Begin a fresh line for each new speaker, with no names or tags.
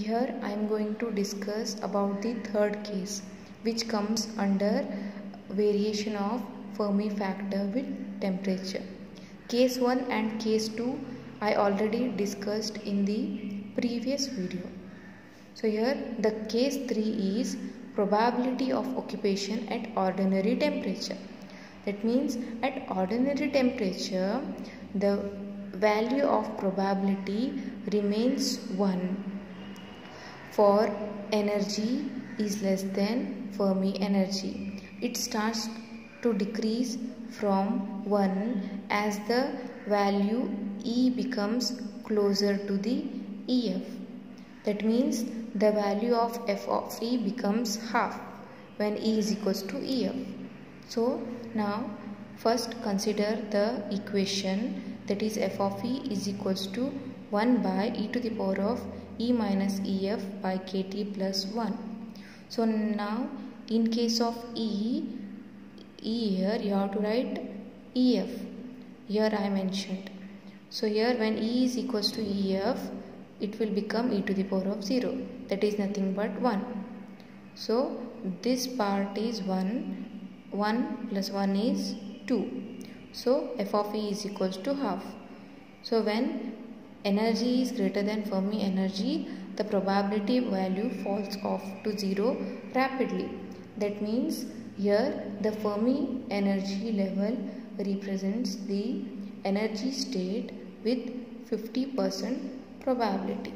Here I am going to discuss about the third case which comes under variation of Fermi factor with temperature. Case 1 and case 2 I already discussed in the previous video. So here the case 3 is probability of occupation at ordinary temperature. That means at ordinary temperature the value of probability remains 1 for energy is less than Fermi energy. It starts to decrease from 1 as the value E becomes closer to the EF. That means the value of f of E becomes half when E is equals to EF. So now first consider the equation that is f of E is equals to 1 by e to the power of e minus ef by kt plus 1. So now in case of e, e here you have to write ef. Here I mentioned. So here when e is equals to ef, it will become e to the power of 0. That is nothing but 1. So this part is 1. 1 plus 1 is 2. So f of e is equals to half. So when energy is greater than Fermi energy, the probability value falls off to 0 rapidly. That means here the Fermi energy level represents the energy state with 50% probability.